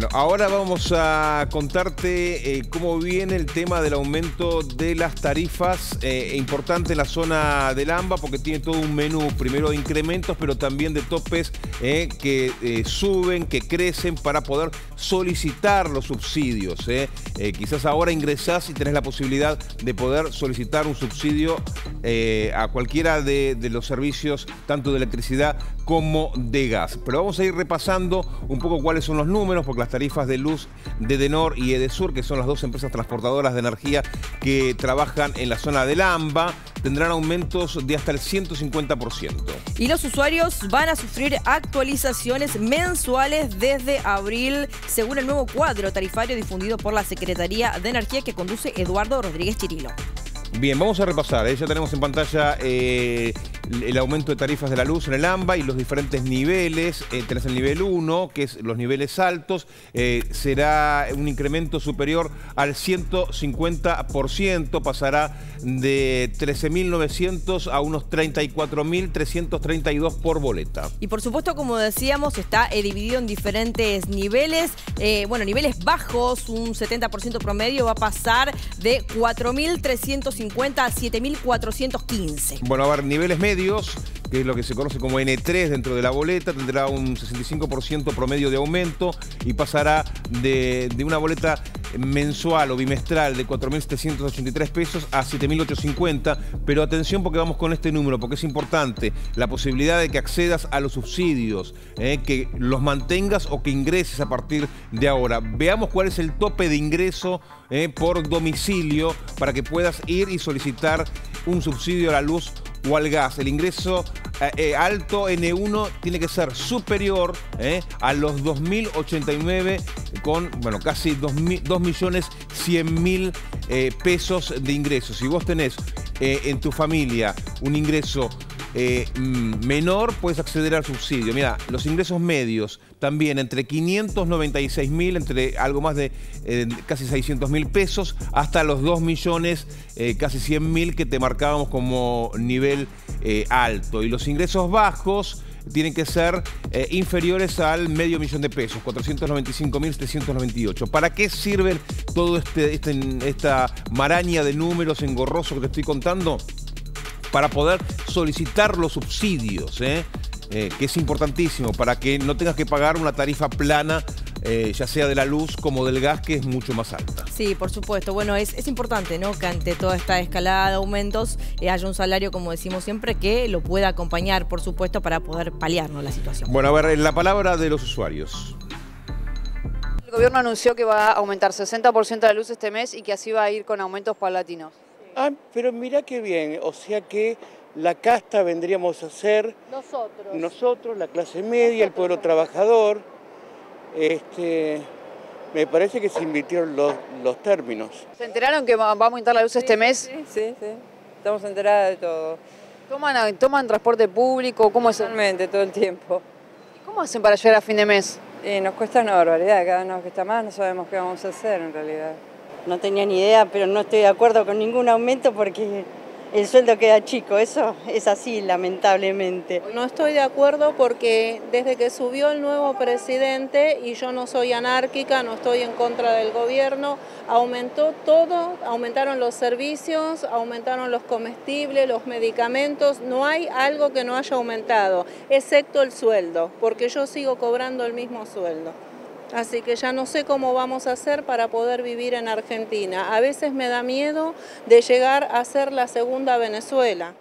point Ahora vamos a contarte eh, cómo viene el tema del aumento de las tarifas, eh, importante en la zona del AMBA porque tiene todo un menú, primero de incrementos, pero también de topes eh, que suben, que crecen para poder solicitar los subsidios. quizás ahora ingresás y tenés la posibilidad de poder solicitar un subsidio a cualquiera de los servicios, tanto de electricidad como de gas. Pero vamos a ir repasando un poco cuáles son los números, porque las tarifas de luz de Denor y Edesur, que son las dos empresas transportadoras de energía que trabajan en la zona del AMBA, tendrán aumentos de hasta el 150%. Y los usuarios van a sufrir actualizaciones mensuales desde abril, según el nuevo cuadro tarifario difundido por la Secretaría de Energía que conduce Eduardo Rodríguez Chirilo. Bien, vamos a repasar. ¿eh? Ya tenemos en pantalla eh, el aumento de tarifas de la luz en el AMBA y los diferentes niveles. Eh, tenés el nivel 1, que es los niveles altos. Eh, será un incremento superior al 150%. Pasará de 13.900 a unos 34.332 por boleta. Y por supuesto, como decíamos, está dividido en diferentes niveles. bueno, niveles bajos, un 70% promedio va a pasar de 4.350 a 7.415. Bueno, a ver, niveles medios que es lo que se conoce como N3 dentro de la boleta, tendrá un 65% promedio de aumento y pasará de, una boleta mensual o bimestral de 4.783 pesos a 7.850, pero atención porque vamos con este número, porque es importante la posibilidad de que accedas a los subsidios, eh, que los mantengas o que ingreses a partir de ahora. Veamos cuál es el tope de ingreso eh, por domicilio para que puedas ir y solicitar un subsidio a la luz o al gas. El ingreso eh, eh, alto N1 tiene que ser superior eh, a los 2.089 con, bueno, casi 2 millones 100 mil pesos de ingresos. Si vos tenés en tu familia un ingreso eh, menor puedes acceder al subsidio. Mira, los ingresos medios también entre 596 mil, entre algo más de eh, casi 600 mil pesos, hasta los 2 millones, eh, casi 100 mil que te marcábamos como nivel alto. Y los ingresos bajos tienen que ser inferiores al medio millón de pesos, 495.798. ¿Para qué sirve todo este, este, esta maraña de números engorrosos que te estoy contando? Para poder solicitar los subsidios, ¿eh? Eh, que es importantísimo, para que no tengas que pagar una tarifa plana eh, ya sea de la luz como del gas, que es mucho más alta. Sí, por supuesto. Bueno, es, importante ¿no? que ante toda esta escalada de aumentos haya un salario, como decimos siempre, que lo pueda acompañar, por supuesto, para poder paliarnos la situación. Bueno, a ver, la palabra de los usuarios. El gobierno anunció que va a aumentar 60% de la luz este mes y que así va a ir con aumentos palatinos. Ah, pero mira qué bien, o sea que la casta vendríamos a ser nosotros, nosotros la clase media, el pueblo trabajador. Este, me parece que se invirtieron los, términos. ¿Se enteraron que va a aumentar la luz este mes? Sí, sí, sí. Estamos enterados de todo. ¿Toman, ¿Toman transporte público? ¿Cómo es? Totalmente, todo el tiempo. ¿Y cómo hacen para llegar a fin de mes? nos cuesta una barbaridad, cada vez nos cuesta más, no sabemos qué vamos a hacer en realidad. No tenía ni idea, pero no estoy de acuerdo con ningún aumento porque el sueldo queda chico, eso es así lamentablemente. No estoy de acuerdo porque desde que subió el nuevo presidente, y yo no soy anárquica, no estoy en contra del gobierno, aumentó todo, aumentaron los servicios, aumentaron los comestibles, los medicamentos, no hay algo que no haya aumentado, excepto el sueldo, porque yo sigo cobrando el mismo sueldo. Así que ya no sé cómo vamos a hacer para poder vivir en Argentina. A veces me da miedo de llegar a ser la segunda Venezuela.